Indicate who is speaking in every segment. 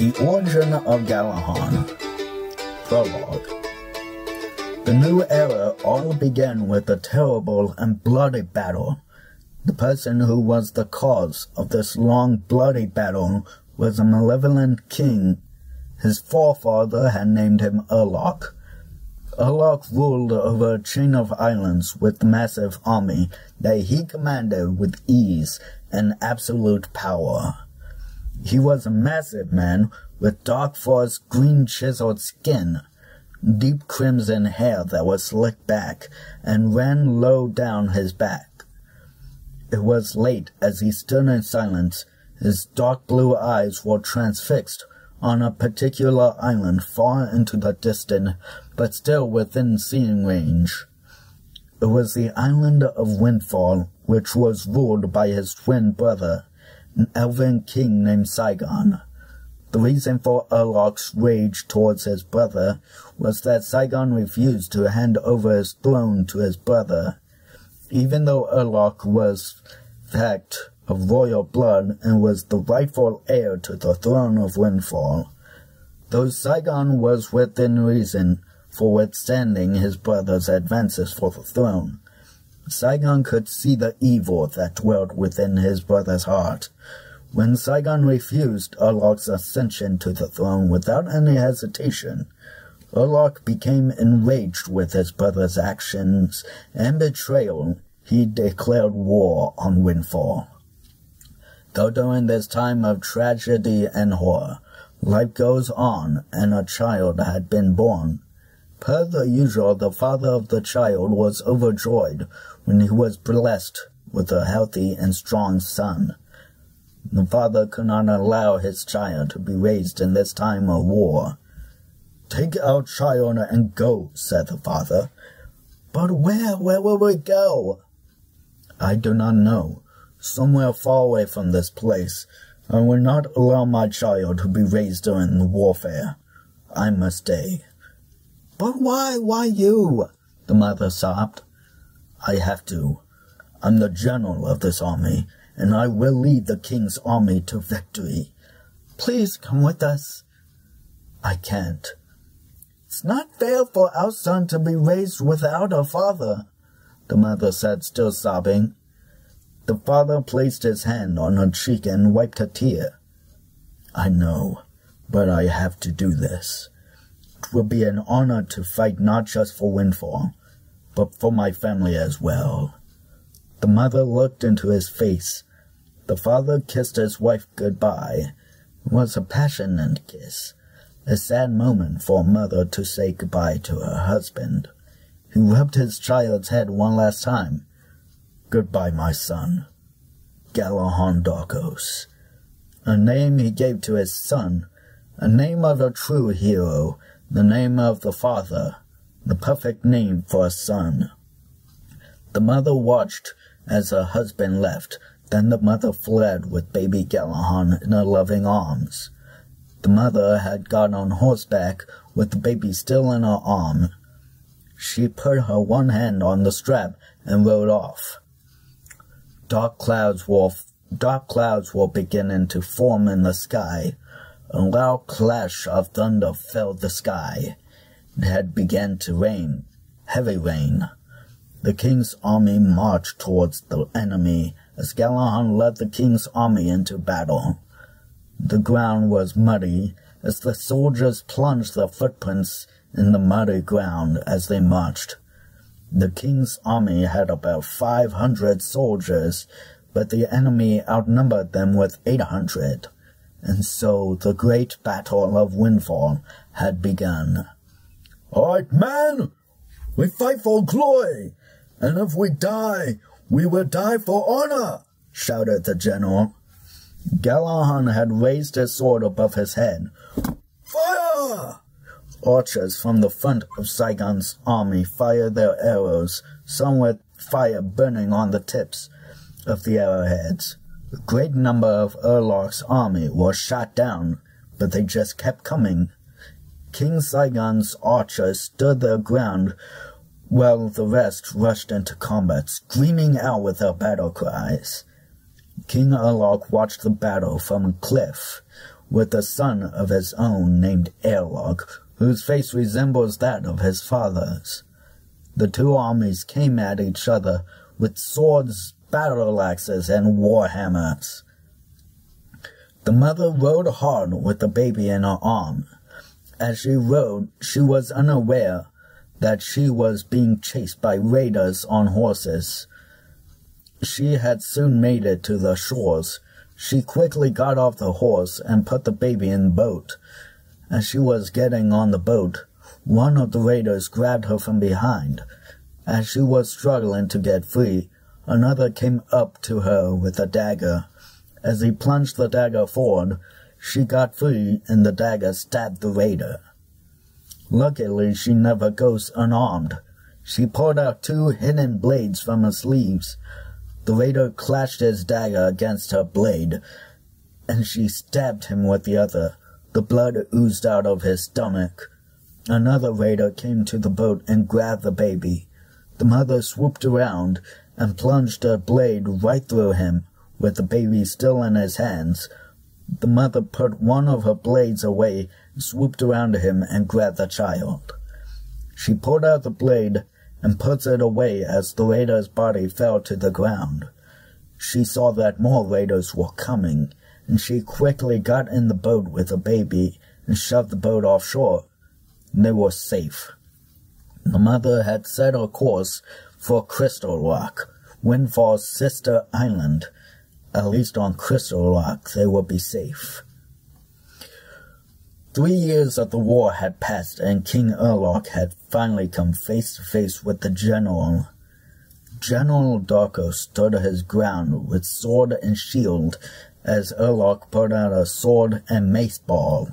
Speaker 1: The origin of Gallahon. Prologue. The new era all began with a terrible and bloody battle. The person who was the cause of this long bloody battle was a malevolent king. His forefather had named him Urlok. Urlok ruled over a chain of islands with a massive army that he commanded with ease and absolute power. He was a massive man with dark forest green chiseled skin, deep crimson hair that was slicked back and ran low down his back. It was late as he stood in silence. His dark blue eyes were transfixed on a particular island far into the distance, but still within seeing range. It was the island of Windfall, which was ruled by his twin brother, an elven king named Saigon. The reason for Urlok's rage towards his brother was that Saigon refused to hand over his throne to his brother. Even though Urlok was in fact of royal blood and was the rightful heir to the throne of Windfall, though Saigon was within reason for withstanding his brother's advances for the throne, Saigon could see the evil that dwelt within his brother's heart. When Saigon refused Urlok's ascension to the throne without any hesitation, Urlok became enraged with his brother's actions and betrayal. He declared war on Windfall. Though during this time of tragedy and horror, life goes on and a child had been born, Per the usual, the father of the child was overjoyed when he was blessed with a healthy and strong son. The father could not allow his child to be raised in this time of war. Take our child and go, said the father. But where, where will we go? I do not know. Somewhere far away from this place. I will not allow my child to be raised during the warfare. I must stay. But why, why you? The mother sobbed. I have to. I'm the general of this army, and I will lead the king's army to victory. Please come with us. I can't. It's not fair for our son to be raised without a father, the mother said, still sobbing. The father placed his hand on her cheek and wiped a tear. I know, but I have to do this. Will be an honor to fight not just for Windfall, but for my family as well. The mother looked into his face. The father kissed his wife goodbye. It was a passionate kiss, a sad moment for a mother to say goodbye to her husband. He rubbed his child's head one last time. Goodbye, my son. Gallahon Darkos. A name he gave to his son, a name of a true hero, the name of the father, the perfect name for a son. The mother watched as her husband left, then the mother fled with baby Gallahon in her loving arms. The mother had got on horseback with the baby still in her arm. She put her one hand on the strap and rode off. Dark clouds were dark clouds were beginning to form in the sky, a loud clash of thunder filled the sky. It had begun to rain, heavy rain. The king's army marched towards the enemy as Gallahon led the king's army into battle. The ground was muddy as the soldiers plunged their footprints in the muddy ground as they marched. The king's army had about five hundred soldiers, but the enemy outnumbered them with eight hundred. And so the great battle of Windfall had begun. All right, man, we fight for glory, and if we die, we will die for honor, shouted the general. Gallahon had raised his sword above his head. Fire! Archers from the front of Saigon's army fired their arrows, some with fire burning on the tips of the arrowheads. A great number of Urlok's army was shot down, but they just kept coming. King Saigon's archers stood their ground while the rest rushed into combat, screaming out with their battle cries. King Urlok watched the battle from a cliff with a son of his own named Airlock, whose face resembles that of his father's. The two armies came at each other with swords, battle axes, and war hammers. The mother rode hard with the baby in her arm. As she rode, she was unaware that she was being chased by raiders on horses. She had soon made it to the shores. She quickly got off the horse and put the baby in the boat. As she was getting on the boat, one of the raiders grabbed her from behind. As she was struggling to get free, another came up to her with a dagger. As he plunged the dagger forward, she got free and the dagger stabbed the raider. Luckily, she never goes unarmed. She pulled out two hidden blades from her sleeves. The raider clashed his dagger against her blade, and she stabbed him with the other. The blood oozed out of his stomach. Another raider came to the boat and grabbed the baby. The mother swooped around and plunged her blade right through him, with the baby still in his hands. The mother put one of her blades away, swooped around him, and grabbed the child. She pulled out the blade and put it away as the raider's body fell to the ground. She saw that more raiders were coming, and she quickly got in the boat with the baby and shoved the boat offshore. They were safe. The mother had set her course for Crystal Rock, Windfall's sister island, at least on Crystal Rock, they would be safe. Three years of the war had passed, and King Erlock had finally come face to face with the general. General Darko stood his ground with sword and shield as Erlock put out a sword and mace ball.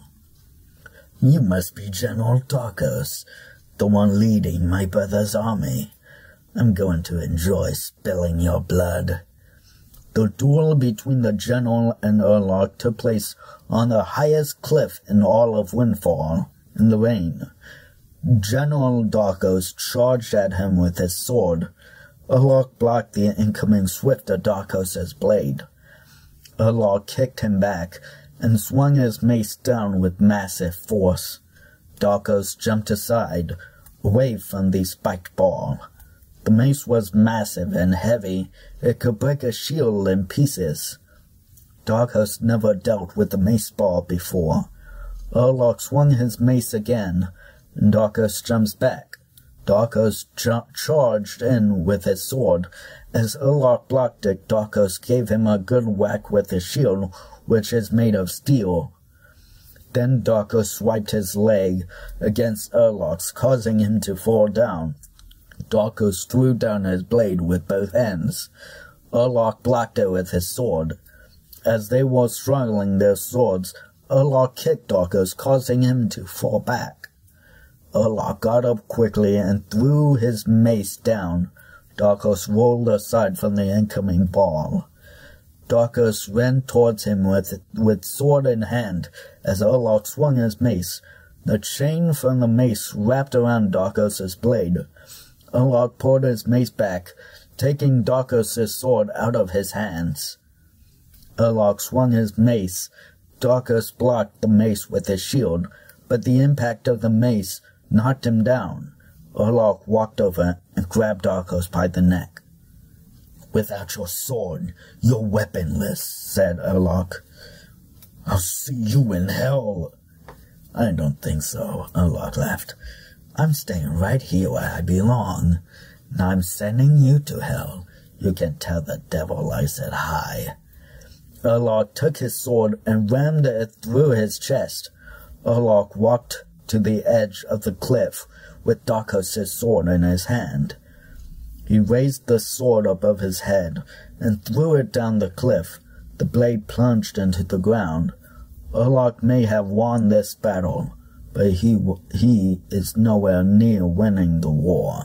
Speaker 1: You must be General Darkos, the one leading my brother's army. I'm going to enjoy spilling your blood. The duel between the general and Erlock took place on the highest cliff in all of Windfall, in the rain. General Darkos charged at him with his sword. Erlock blocked the incoming swift of Darkos's blade. Erlock kicked him back and swung his mace down with massive force. Darkos jumped aside, away from the spiked ball. The mace was massive and heavy. It could break a shield in pieces. Darkos never dealt with the mace ball before. Erlock swung his mace again, and Darkos jumps back. Darkos charged in with his sword. As Erlock blocked it, Darkos gave him a good whack with his shield, which is made of steel. Then Darkos swiped his leg against Erlock's, causing him to fall down. Darkos threw down his blade with both hands. Erlock blocked it with his sword. As they were struggling their swords, Erlock kicked Darkos, causing him to fall back. Erlock got up quickly and threw his mace down. Darkos rolled aside from the incoming ball. Darkos ran towards him with, with sword in hand as Erlock swung his mace. The chain from the mace wrapped around Darkos's blade. Pulled his mace back, taking Darkos' sword out of his hands. Erlock swung his mace. Darkos blocked the mace with his shield, but the impact of the mace knocked him down. Erlock walked over and grabbed Darkos by the neck. Without your sword, you're weaponless, said Erlock. I'll see you in hell. I don't think so, Erlock laughed. I'm staying right here where I belong. And I'm sending you to hell. You can tell the devil I said hi. Erlock took his sword and rammed it through his chest. Erlock walked to the edge of the cliff with Darkos' sword in his hand. He raised the sword above his head and threw it down the cliff. The blade plunged into the ground. Erlock may have won this battle, but he, he is nowhere near winning the war.